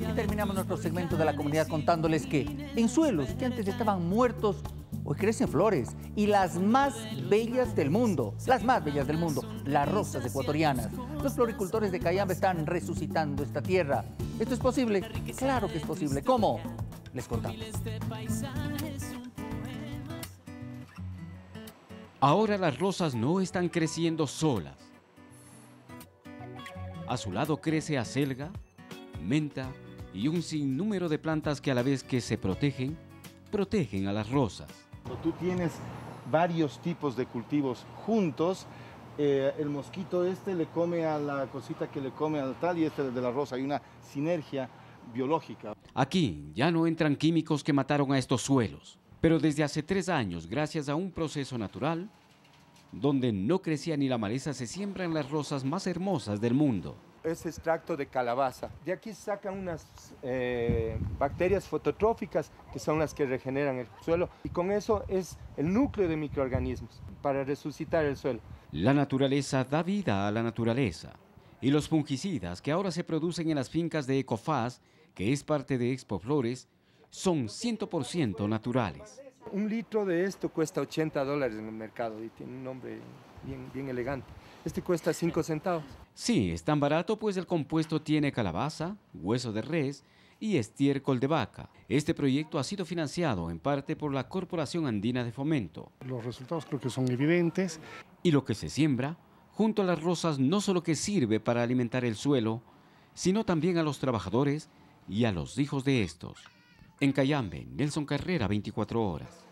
Y terminamos nuestro segmento de la comunidad contándoles que en suelos que antes estaban muertos, hoy crecen flores y las más bellas del mundo, las más bellas del mundo, las rosas ecuatorianas. Los floricultores de Cayambe están resucitando esta tierra. ¿Esto es posible? Claro que es posible. ¿Cómo? Les contamos. Ahora las rosas no están creciendo solas. A su lado crece acelga, menta y un sinnúmero de plantas que a la vez que se protegen, protegen a las rosas. Cuando tú tienes varios tipos de cultivos juntos, eh, el mosquito este le come a la cosita que le come al tal y este de la rosa. Hay una sinergia biológica. Aquí ya no entran químicos que mataron a estos suelos. Pero desde hace tres años, gracias a un proceso natural, donde no crecía ni la maleza, se siembran las rosas más hermosas del mundo. Es extracto de calabaza. De aquí sacan unas eh, bacterias fototróficas que son las que regeneran el suelo y con eso es el núcleo de microorganismos para resucitar el suelo. La naturaleza da vida a la naturaleza y los fungicidas que ahora se producen en las fincas de Ecofaz, que es parte de Expo Flores, son 100% naturales. Un litro de esto cuesta 80 dólares en el mercado y tiene un nombre bien, bien elegante. Este cuesta 5 centavos. Sí, es tan barato pues el compuesto tiene calabaza, hueso de res y estiércol de vaca. Este proyecto ha sido financiado en parte por la Corporación Andina de Fomento. Los resultados creo que son evidentes. Y lo que se siembra, junto a las rosas, no solo que sirve para alimentar el suelo, sino también a los trabajadores y a los hijos de estos. En Cayambe, Nelson Carrera, 24 horas.